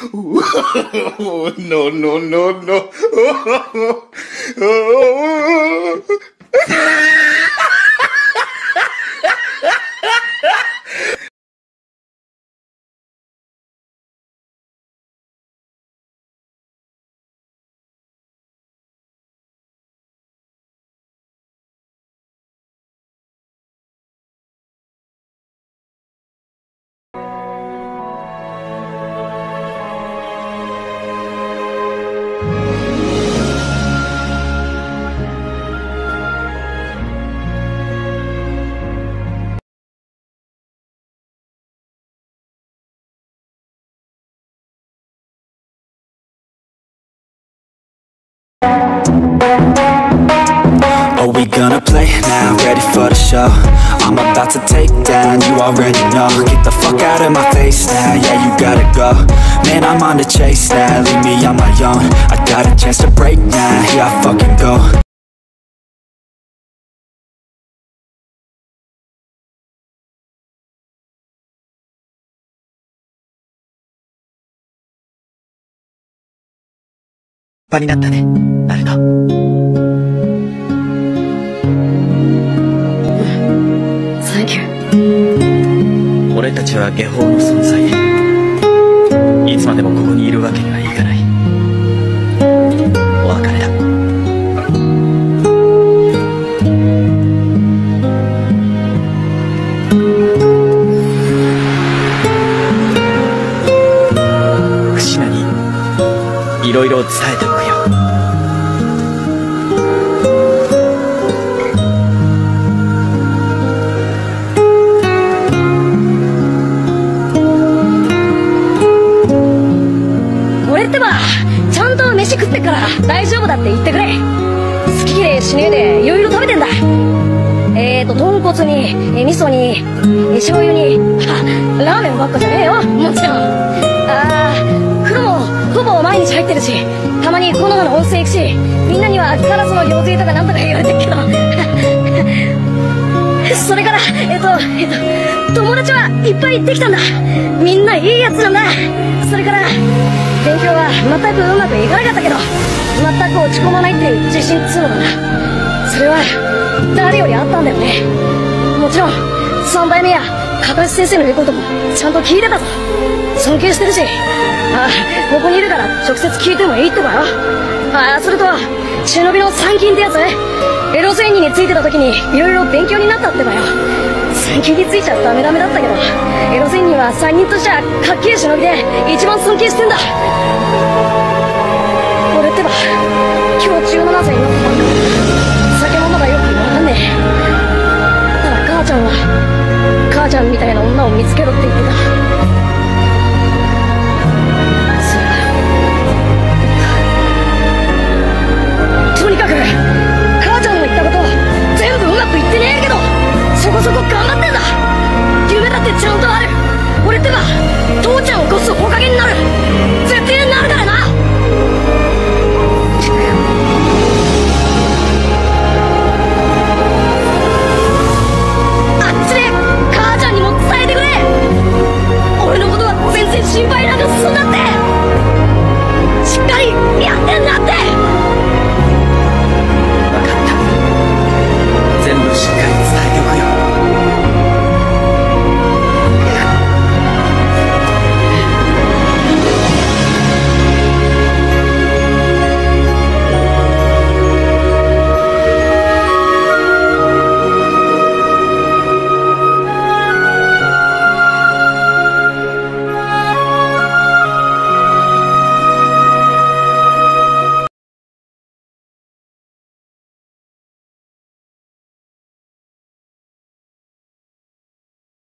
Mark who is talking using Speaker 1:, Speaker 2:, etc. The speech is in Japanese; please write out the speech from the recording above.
Speaker 1: Oh, no,
Speaker 2: no, no, no.
Speaker 1: for the show? I'm about to take down, you already know Get the fuck out of my face now, yeah you gotta go Man, I'm on the chase now, leave me on my own I got a chance to break now, here I fucking go
Speaker 3: 場になったね、ナルト。 たちは下法の存在。いつまでもここにいるわけにはいかない。お別れだ。クシナにいろいろ伝えておくよ。
Speaker 4: 大丈夫だって言ってくれ。好き嫌いしねえでいろいろ食べてんだ。えーと豚骨に味噌にえ醤油にラーメンばっかじゃねえよもちろん。あー風呂もほぼ毎日入ってるしたまにこの葉の温泉行くしみんなにはカラスの行水とかなんとか言われてるけど。それからえっとえっと友達はいっぱいできたんだ。みんないいやつなんだ。それから勉強は全くうまくいかなかったけど。全く落ち込まないっていう自信っつうのかなそれは誰よりあったんだよね。もちろん三代目やかかし先生の言うこともちゃんと聞いてたぞ尊敬してるしああここにいるから直接聞いてもいいってばよ。ああそれと忍びの参勤ってやつエロ戦技についてた時にいろいろ勉強になったってばよ。参勤についちゃダメダメだったけど。エロ戦技は3人としてはかっけえ忍びで一番尊敬してんだ。ちゃんみたいな女を見つけろって言ってた。